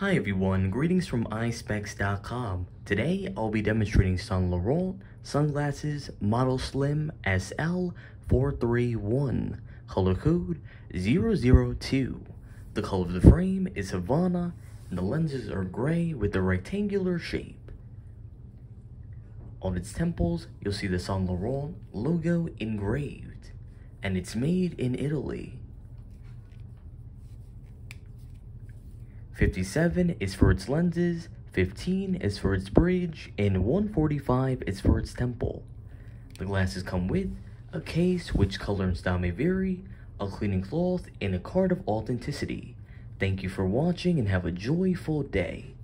Hi everyone, greetings from Eyespecs.com. Today I'll be demonstrating Saint Laurent sunglasses Model Slim SL431, color code 002. The color of the frame is Havana and the lenses are gray with a rectangular shape. On its temples, you'll see the Saint Laurent logo engraved, and it's made in Italy. 57 is for its lenses, 15 is for its bridge, and 145 is for its temple. The glasses come with a case which color and style may vary, a cleaning cloth, and a card of authenticity. Thank you for watching and have a joyful day.